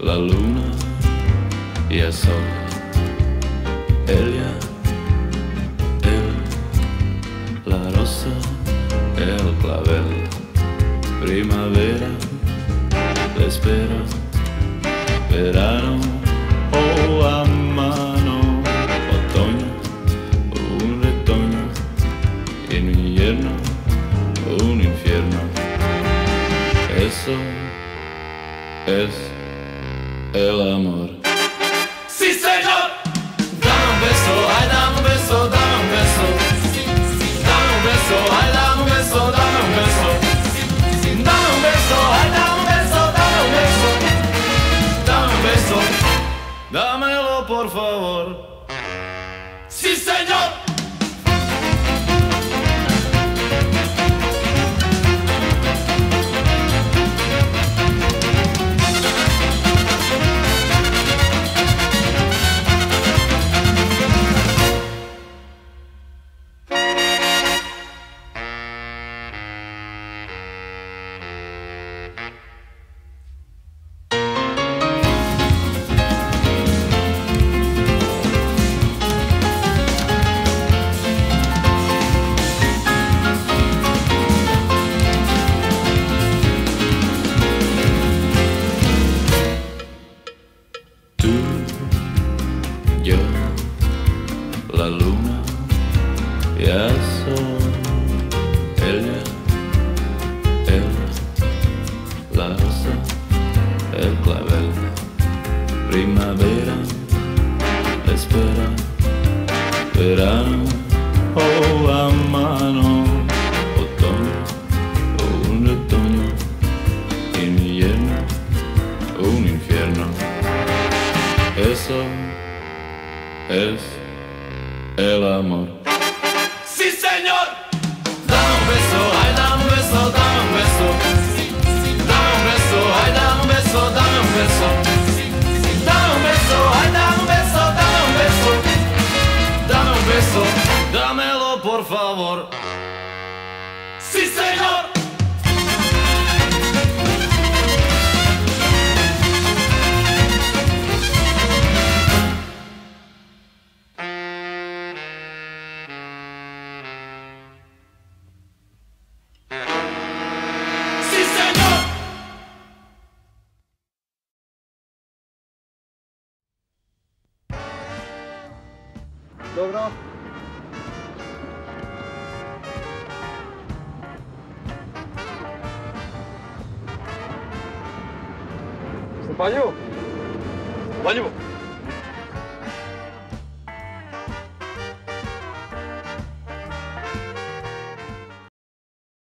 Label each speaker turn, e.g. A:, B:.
A: la luna y el sol. Ella, él, la rosa, el clavel, primavera, la espera, verano, oh a mano, otoño, un retoño, invierno, un infierno. Eso es el amor.
B: Sí, señor. Dame un beso, ay, dame un beso, dame un beso. Dame un beso, ay, dame un beso, dame un beso. Dame un beso, ay, dame un beso, dame un beso. Dame un beso.
A: Dámelo por favor.
B: Sí, señor.
A: El sol. Ella, él, la rosa, el clavel. Primavera, espera, verano, oh a mano, otoño, un retoño, invierno, un infierno. Eso es el amor.
B: Sí, señor. Dame un beso, ay, dame un beso, dame un beso. Dame un beso, ay, dame un beso, dame un beso. Dame un beso, ay, dame un beso, dame un beso. Dame un beso.
A: Dámelo por favor.
B: Sí, señor.
C: Dobro. Valeu! Valeu!